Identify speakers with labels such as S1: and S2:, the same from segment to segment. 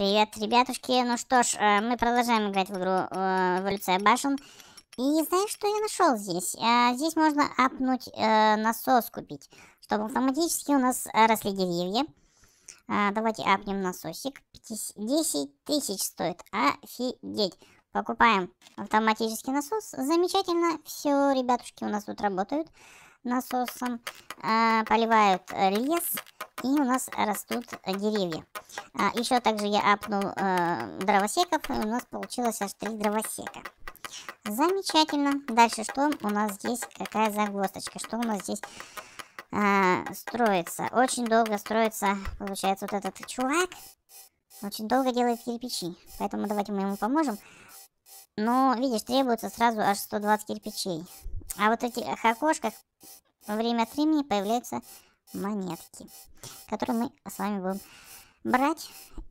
S1: Привет, ребятушки. Ну что ж, э, мы продолжаем играть в игру Эволюция башен. И знаешь, что я нашел здесь? Э, здесь можно апнуть э, насос купить, чтобы автоматически у нас росли деревья. Давайте апнем насосик. 10 тысяч стоит. Офигеть. Покупаем автоматический насос. Замечательно. Все, ребятушки у нас тут работают насосом. Поливают лес и у нас растут деревья. А, еще также я апнул э, дровосеков, и у нас получилось аж три дровосека. Замечательно. Дальше что у нас здесь? Какая загвоздочка? Что у нас здесь э, строится? Очень долго строится, получается, вот этот чувак. Очень долго делает кирпичи. Поэтому давайте мы ему поможем. Но, видишь, требуется сразу аж 120 кирпичей. А вот этих окошках время от времени появляются монетки, которые мы с вами будем брать,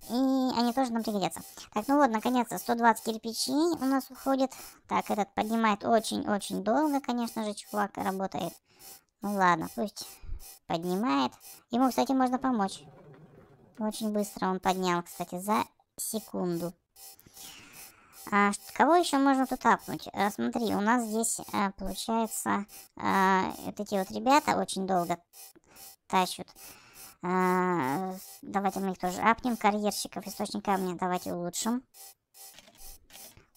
S1: и они тоже нам пригодятся. Так, ну вот, наконец-то 120 кирпичей у нас уходит. Так, этот поднимает очень-очень долго, конечно же, чувак работает. Ну ладно, пусть поднимает. Ему, кстати, можно помочь. Очень быстро он поднял, кстати, за секунду. А, кого еще можно тут апнуть? А, смотри, у нас здесь а, получается а, вот эти вот ребята очень долго тащат. А, давайте мы их тоже апнем. Карьерщиков, источник камня давайте улучшим.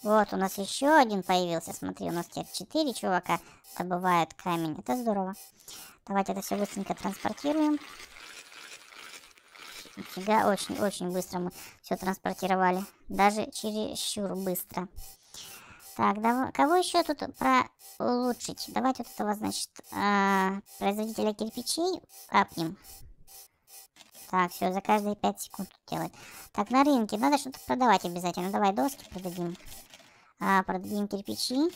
S1: Вот, у нас еще один появился. Смотри, у нас теперь 4 чувака добывают камень. Это здорово. Давайте это все быстренько транспортируем. Нифига, очень-очень быстро мы все транспортировали. Даже чересчур быстро. Так, давай, кого еще тут про улучшить? Давайте вот этого, значит, э, производителя кирпичей апнем. Так, все, за каждые 5 секунд делать. Так, на рынке надо что-то продавать обязательно. Давай доски продадим. А, продадим кирпичи.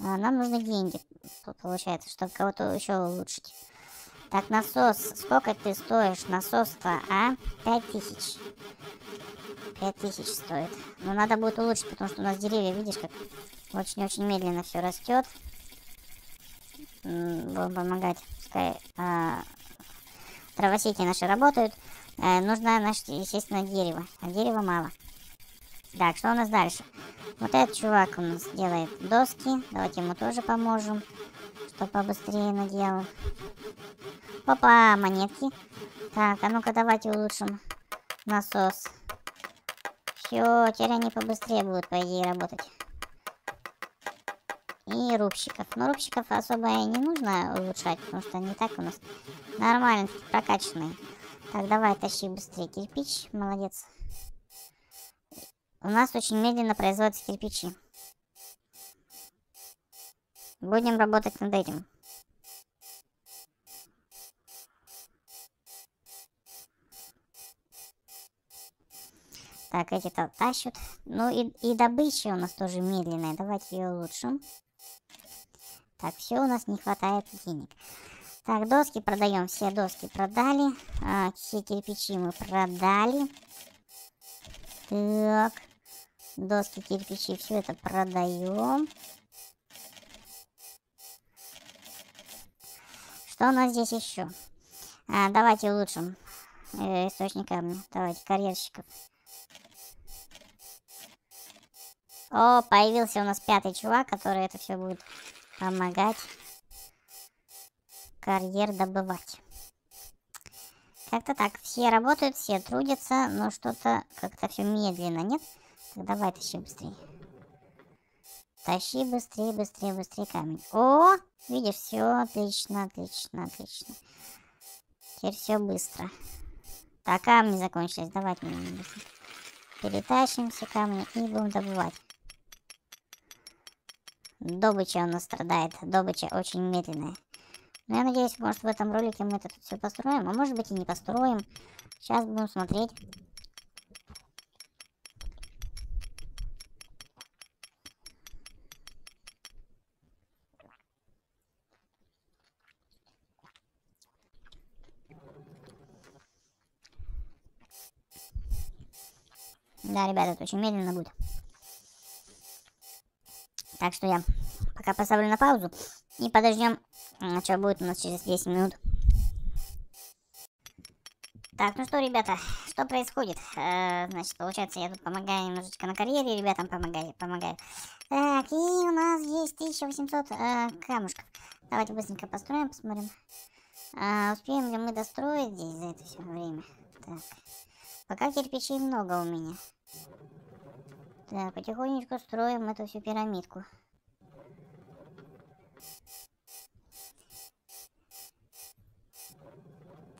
S1: А, нам нужны деньги, получается, чтобы кого-то еще улучшить. Так, насос. Сколько ты стоишь? Насос-то, а? 5000. 5000 стоит. Но надо будет улучшить, потому что у нас деревья, видишь, как очень-очень медленно все растет. Будем помогать. Пускай а, травосеки наши работают. А, нужно, значит, естественно, дерево. А дерева мало. Так, что у нас дальше? Вот этот чувак у нас делает доски. Давайте ему тоже поможем. Чтобы побыстрее наделал. Опа, монетки. Так, а ну-ка давайте улучшим насос. Все, теперь они побыстрее будут, по идее, работать. И рубщиков. Но рубщиков особо и не нужно улучшать, потому что они так у нас нормально, прокачанные. Так, давай, тащи быстрее кирпич. Молодец. У нас очень медленно производятся кирпичи. Будем работать над этим. Так, эти-то тащат. Ну и, и добыча у нас тоже медленная. Давайте ее улучшим. Так, все, у нас не хватает денег. Так, доски продаем. Все доски продали. А, все кирпичи мы продали. Так. Доски, кирпичи, все это продаем. Что у нас здесь еще? А, давайте улучшим э, источник камня. Давайте, карьерщиков. О, появился у нас пятый чувак, который это все будет помогать карьер добывать. Как-то так. Все работают, все трудятся, но что-то как-то все медленно, нет? Так давай тащи быстрее. Тащи быстрее, быстрее, быстрее камень. О, видишь, все отлично, отлично, отлично. Теперь все быстро. Так, камни закончились. Мы быстро перетащим все камни и будем добывать. Добыча у нас страдает. Добыча очень медленная. Но я надеюсь, может в этом ролике мы это тут все построим. А может быть и не построим. Сейчас будем смотреть. Да, ребята, это очень медленно будет. Так что я пока поставлю на паузу и подождем, что будет у нас через 10 минут. Так, ну что, ребята, что происходит? Э, значит, получается, я тут помогаю немножечко на карьере, ребятам помогаю, помогаю. Так, и у нас есть 1800 э, камушков. Давайте быстренько построим, посмотрим. А, успеем ли мы достроить здесь за это все время? Так, пока кирпичей много у меня. Так, потихонечку строим эту всю пирамидку.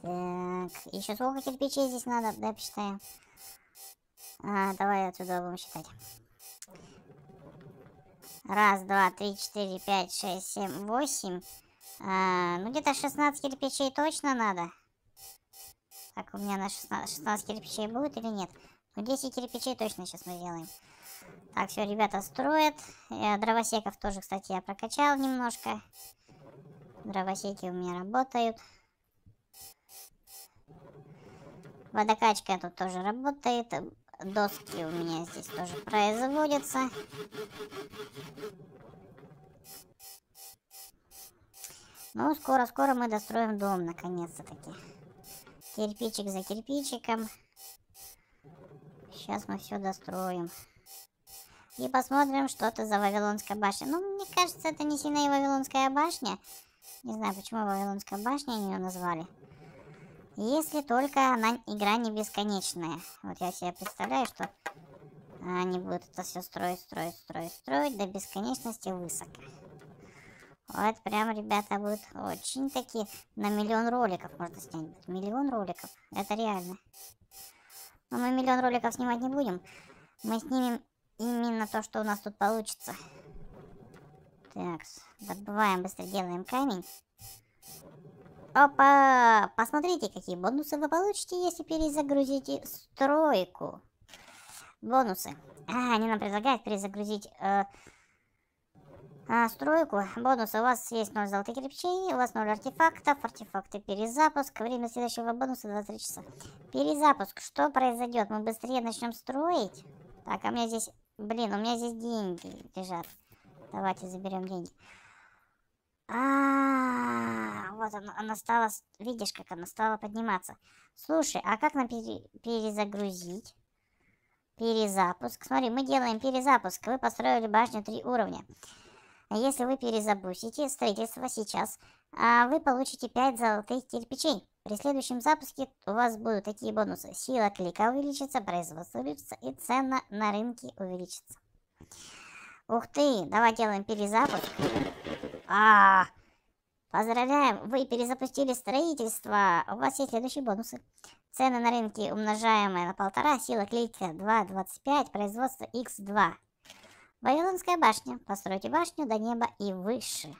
S1: Так, еще сколько кирпичей здесь надо, да, посчитаем. А, давай отсюда будем считать. Раз, два, три, четыре, пять, шесть, семь, восемь. А, ну, где-то 16 кирпичей точно надо. Так, у меня на 16, 16 кирпичей будет или нет? Ну, 10 кирпичей точно сейчас мы сделаем. Так, все, ребята строят. Э, дровосеков тоже, кстати, я прокачал немножко. Дровосеки у меня работают. Водокачка тут тоже работает. Доски у меня здесь тоже производятся. Ну, скоро-скоро мы достроим дом, наконец-то-таки. Кирпичик за кирпичиком. Сейчас мы все достроим. И посмотрим, что это за Вавилонская башня. Ну, мне кажется, это не сильно и Вавилонская башня. Не знаю, почему Вавилонская башня они ее назвали. Если только она игра не бесконечная. Вот я себе представляю, что они будут это все строить, строить, строить, строить до бесконечности высоко. Вот прям, ребята, будет очень такие на миллион роликов можно снять. Миллион роликов. Это реально. Но мы миллион роликов снимать не будем. Мы снимем именно то, что у нас тут получится. Так, добываем, быстро делаем камень. Опа! Посмотрите, какие бонусы вы получите, если перезагрузите стройку. Бонусы. А, они нам предлагают перезагрузить э, э, стройку. Бонусы. У вас есть 0 золотых кирпичей, у вас 0 артефактов, артефакты перезапуск. Время следующего бонуса 23 часа. Перезапуск. Что произойдет? Мы быстрее начнем строить. Так, а у меня здесь... Блин, у меня здесь деньги лежат. Давайте заберем деньги. А, вот она, она стала, видишь, как она стала подниматься. Слушай, а как нам пере, перезагрузить? Перезапуск. Смотри, мы делаем перезапуск. Вы построили башню 3 уровня. Если вы перезапустите строительство сейчас, а вы получите 5 золотых кирпичей. При следующем запуске у вас будут такие бонусы. Сила клика увеличится, производство увеличится и цена на рынке увеличится. Ух ты, давай делаем перезапуск. А, поздравляем, вы перезапустили строительство. У вас есть следующие бонусы. Цены на рынке умножаемые на полтора, сила клика 2,25, производство x2. Вавилонская башня. Постройте башню до неба и выше.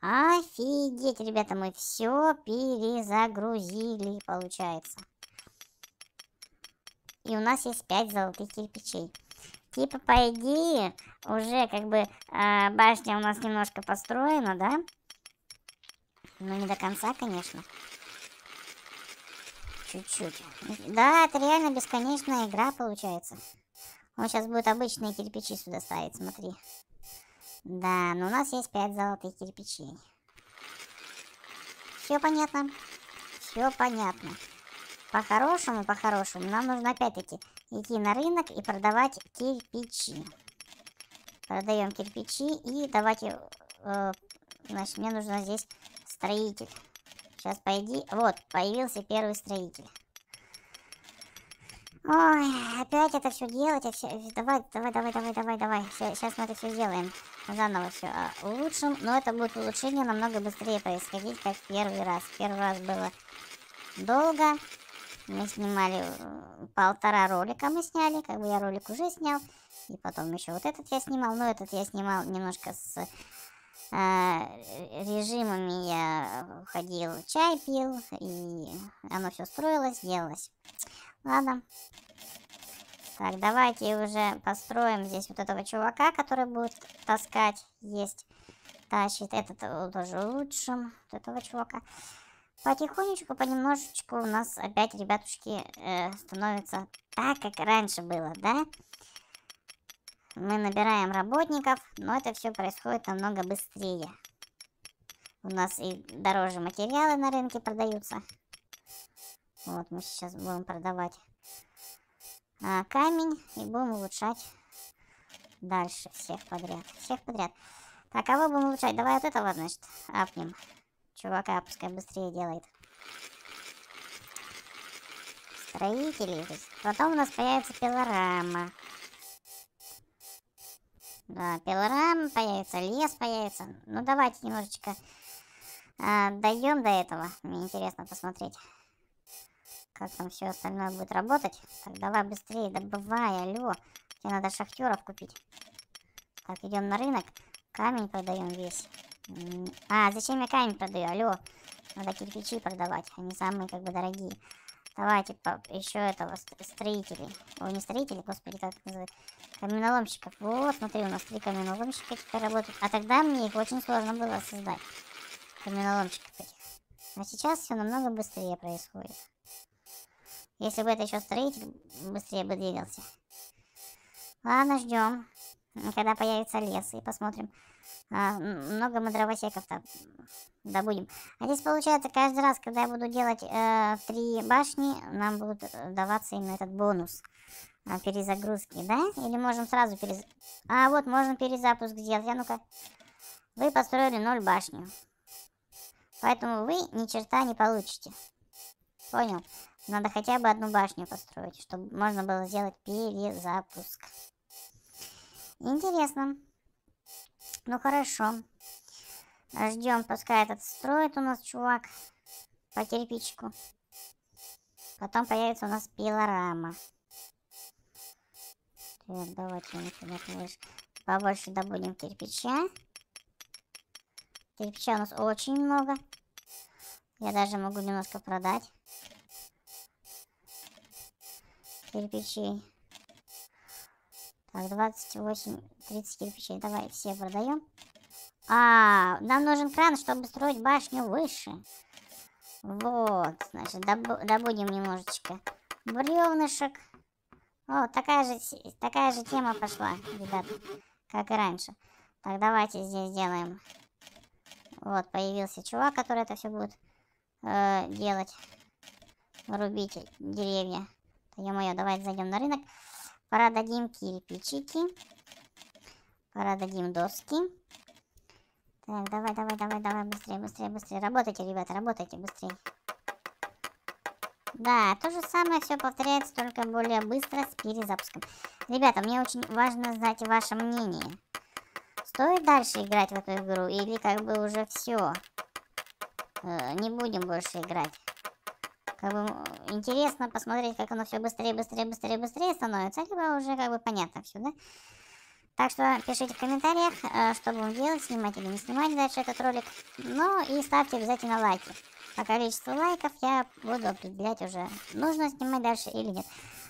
S1: Офигеть, ребята, мы все перезагрузили, получается. И у нас есть 5 золотых кирпичей. Типа, по идее, уже как бы э, башня у нас немножко построена, да? Но не до конца, конечно. Чуть-чуть. Да, это реально бесконечная игра получается. Он сейчас будет обычные кирпичи сюда ставить, смотри. Да, но у нас есть 5 золотых кирпичей. Все понятно? Все понятно. По-хорошему, по-хорошему, нам нужно опять-таки идти на рынок и продавать кирпичи. Продаем кирпичи и давайте... Э, значит, мне нужно здесь строитель. Сейчас пойди. Вот, появился первый строитель. Ой, опять это все делать. Все... Давай, давай, давай, давай, давай, давай. Сейчас мы это все сделаем. Заново все а, улучшим. Но это будет улучшение намного быстрее происходить, как первый раз. Первый раз было долго. Мы снимали э, полтора ролика мы сняли, как бы я ролик уже снял. И потом еще вот этот я снимал, но этот я снимал немножко с э, режимами. Я ходил, чай пил, и оно все строилось, делалось. Ладно. Так, давайте уже построим здесь вот этого чувака, который будет таскать, есть, тащит. Этот э, тоже улучшим, вот этого чувака потихонечку, понемножечку у нас опять, ребятушки, э, становится так, как раньше было, да? Мы набираем работников, но это все происходит намного быстрее. У нас и дороже материалы на рынке продаются. Вот мы сейчас будем продавать а, камень и будем улучшать дальше всех подряд. Всех подряд. Так, кого будем улучшать? Давай вот этого, значит, апнем. Чувака пускай быстрее делает. Строители. Потом у нас появится пилорама. Да, пилорама появится, лес появится. Ну, давайте немножечко а, дойдем до этого. Мне интересно посмотреть, как там все остальное будет работать. Так, давай быстрее, добывай, алло. Тебе надо шахтеров купить. Так, идем на рынок. Камень продаем весь. А, зачем я камень продаю? Алло. Надо кирпичи продавать. Они самые как бы дорогие. Давайте по, еще этого строителей. Ой, не строителей, господи, как это называют? Каменоломщиков. Вот, смотри, у нас три каменоломщика теперь работают. А тогда мне их очень сложно было создать. Каменоломщиков этих. А сейчас все намного быстрее происходит. Если бы это еще строитель быстрее бы двигался. Ладно, ждем. Когда появится лес и посмотрим. А, много мы дровосеков-то добудем. А здесь получается каждый раз, когда я буду делать э, три башни, нам будет даваться именно этот бонус э, перезагрузки, да? Или можем сразу перез... А, вот, можно перезапуск сделать. А ну-ка. Вы построили ноль башню. Поэтому вы ни черта не получите. Понял? Надо хотя бы одну башню построить, чтобы можно было сделать перезапуск. Интересно. Ну хорошо. Ждем, пускай этот строит у нас чувак по кирпичику. Потом появится у нас пилорама. Так, давайте туда побольше, побольше добудем кирпича. Кирпича у нас очень много. Я даже могу немножко продать. Кирпичей. Так, 28, 30 кирпичей. Давай все продаем. А, нам нужен кран, чтобы строить башню выше. Вот, значит, доб добудем немножечко бревнышек. Вот, такая же, такая же тема пошла, ребята, как и раньше. Так, давайте здесь сделаем. Вот, появился чувак, который это все будет э, делать. Рубить деревья. Ё-моё, давайте зайдем на рынок. Продадим кирпичики. Продадим доски. Так, давай, давай, давай, давай, быстрее, быстрее, быстрее. Работайте, ребята, работайте быстрее. Да, то же самое все повторяется, только более быстро с перезапуском. Ребята, мне очень важно знать ваше мнение. Стоит дальше играть в эту игру или как бы уже все? Э, не будем больше играть. Как бы интересно посмотреть, как оно все быстрее, быстрее, быстрее, быстрее становится, либо уже как бы понятно все, да? Так что пишите в комментариях, э, что будем делать, снимать или не снимать дальше этот ролик. Ну и ставьте обязательно лайки. По количеству лайков я буду определять уже, нужно снимать дальше или нет.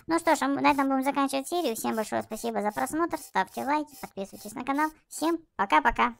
S1: Ну что ж, а на этом будем заканчивать серию. Всем большое спасибо за просмотр. Ставьте лайки, подписывайтесь на канал. Всем пока-пока.